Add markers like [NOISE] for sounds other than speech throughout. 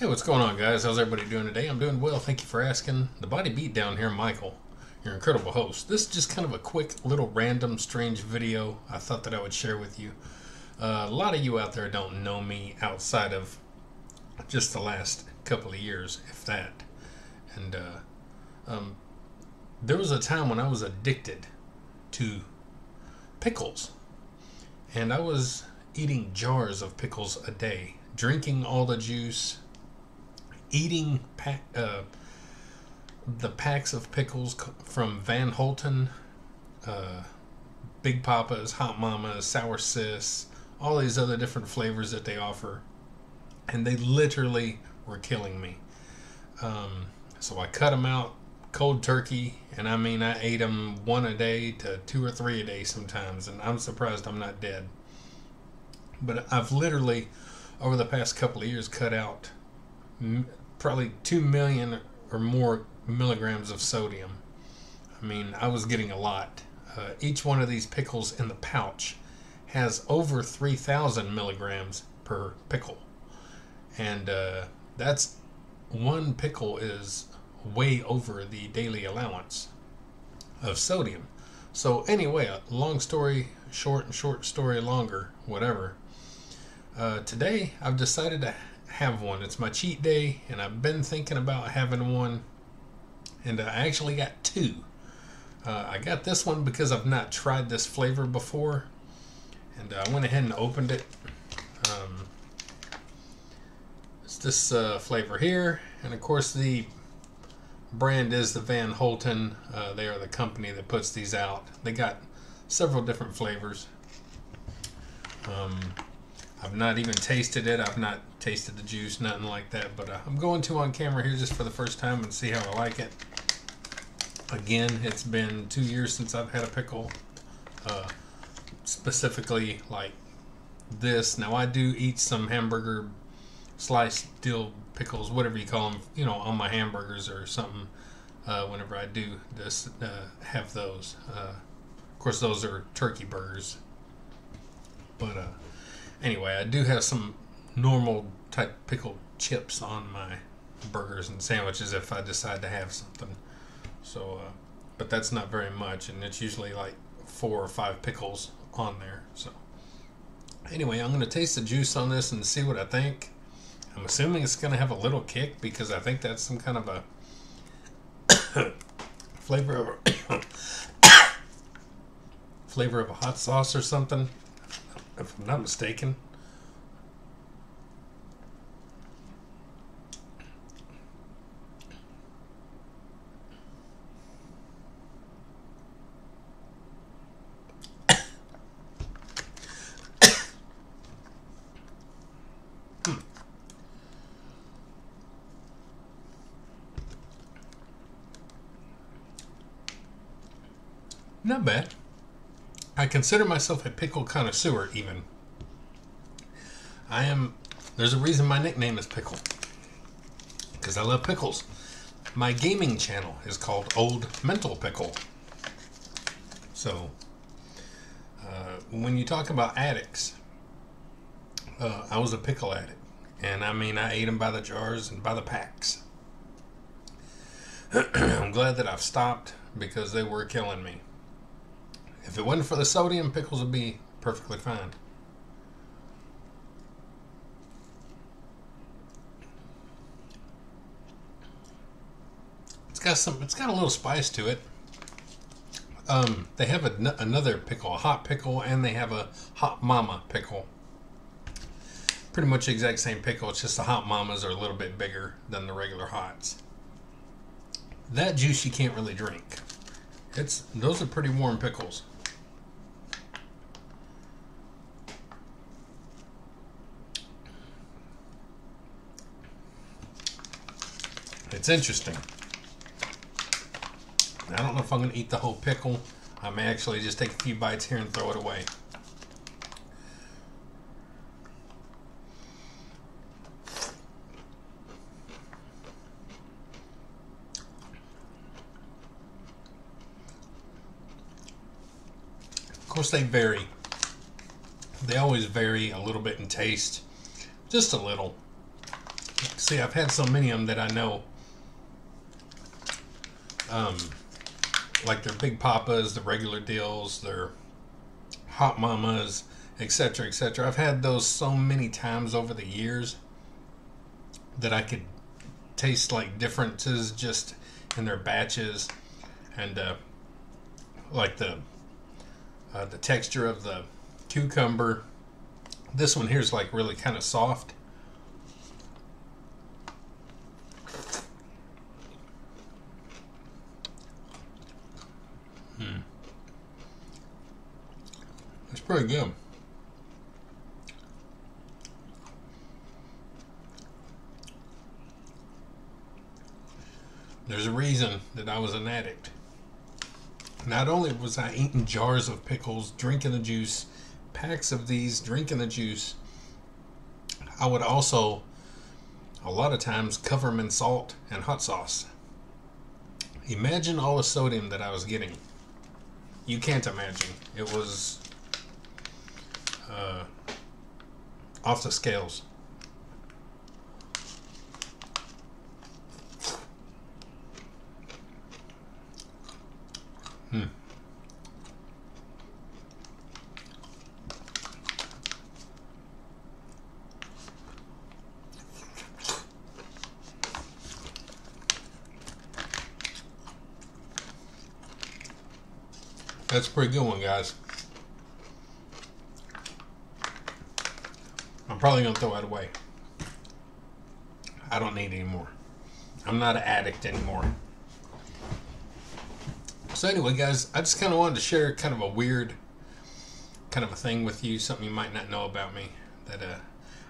Hey, what's going on, guys? How's everybody doing today? I'm doing well. Thank you for asking. The body beat down here, Michael, your incredible host. This is just kind of a quick, little random, strange video I thought that I would share with you. Uh, a lot of you out there don't know me outside of just the last couple of years, if that. And uh, um, there was a time when I was addicted to pickles. And I was eating jars of pickles a day, drinking all the juice, eating pack, uh, the packs of pickles from Van Holten, uh, Big Papa's, Hot Mama's, Sour Sis, all these other different flavors that they offer. And they literally were killing me. Um, so I cut them out cold turkey, and I mean, I ate them one a day to two or three a day sometimes, and I'm surprised I'm not dead. But I've literally, over the past couple of years, cut out probably 2 million or more milligrams of sodium. I mean, I was getting a lot. Uh, each one of these pickles in the pouch has over 3,000 milligrams per pickle. And uh, that's one pickle is way over the daily allowance of sodium. So, anyway, a long story short and short story longer, whatever. Uh, today, I've decided to have one. It's my cheat day, and I've been thinking about having one, and I actually got two. Uh, I got this one because I've not tried this flavor before, and I went ahead and opened it. Um, it's this uh, flavor here, and of course the brand is the Van Holten. Uh, they are the company that puts these out. They got several different flavors. Um, I've not even tasted it. I've not tasted the juice, nothing like that. But uh, I'm going to on camera here just for the first time and see how I like it. Again, it's been two years since I've had a pickle. Uh, specifically like this. Now I do eat some hamburger sliced dill pickles, whatever you call them, you know, on my hamburgers or something. Uh, whenever I do this, uh, have those. Uh, of course, those are turkey burgers. But uh, anyway, I do have some normal type pickled chips on my burgers and sandwiches if I decide to have something. So, uh, but that's not very much, and it's usually like four or five pickles on there. So, anyway, I'm going to taste the juice on this and see what I think. I'm assuming it's going to have a little kick because I think that's some kind of a [COUGHS] flavor of a [COUGHS] flavor of a hot sauce or something, if I'm not mistaken. [COUGHS] Not bad. I consider myself a pickle connoisseur, even. I am. There's a reason my nickname is Pickle. Because I love pickles. My gaming channel is called Old Mental Pickle. So, uh, when you talk about addicts, uh, I was a pickle addict. And I mean, I ate them by the jars and by the packs. [CLEARS THROAT] I'm glad that I've stopped because they were killing me. If it wasn't for the sodium, pickles would be perfectly fine. It's got some. It's got a little spice to it. Um, they have a, another pickle, a hot pickle, and they have a hot mama pickle. Pretty much the exact same pickle. It's just the hot mamas are a little bit bigger than the regular hots. That juice you can't really drink. It's those are pretty warm pickles. It's interesting. I don't know if I'm going to eat the whole pickle. I may actually just take a few bites here and throw it away. Of course, they vary. They always vary a little bit in taste, just a little. See, I've had so many of them that I know. Um, like their Big Papas, the regular deals, their Hot Mamas, etc., etc. I've had those so many times over the years that I could taste like differences just in their batches and uh, like the uh, the texture of the cucumber. This one here is like really kind of soft. Pretty good. There's a reason that I was an addict. Not only was I eating jars of pickles, drinking the juice, packs of these, drinking the juice, I would also, a lot of times, cover them in salt and hot sauce. Imagine all the sodium that I was getting. You can't imagine. It was uh, off the scales. Hmm. That's a pretty good one, guys. Probably going to throw that away. I don't need any more. I'm not an addict anymore. So anyway, guys, I just kind of wanted to share kind of a weird kind of a thing with you, something you might not know about me. That uh,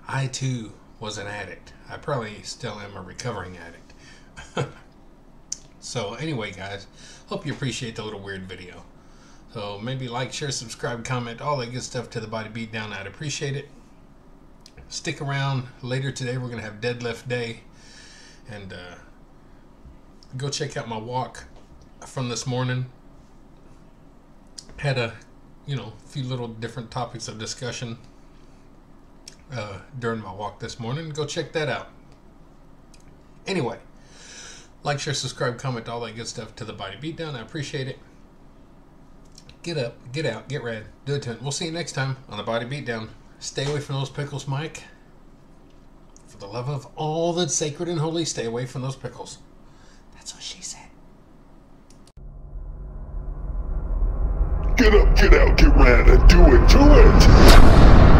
I too was an addict. I probably still am a recovering addict. [LAUGHS] so anyway, guys, hope you appreciate the little weird video. So maybe like, share, subscribe, comment, all that good stuff to the Body Beatdown. I'd appreciate it. Stick around. Later today, we're gonna have deadlift day, and uh, go check out my walk from this morning. Had a, you know, a few little different topics of discussion uh, during my walk this morning. Go check that out. Anyway, like, share, subscribe, comment, all that good stuff to the Body Beatdown. I appreciate it. Get up, get out, get red, do it to it. We'll see you next time on the Body Beatdown. Stay away from those pickles, Mike. For the love of all that's sacred and holy, stay away from those pickles. That's what she said. Get up, get out, get ran, and do it, do it!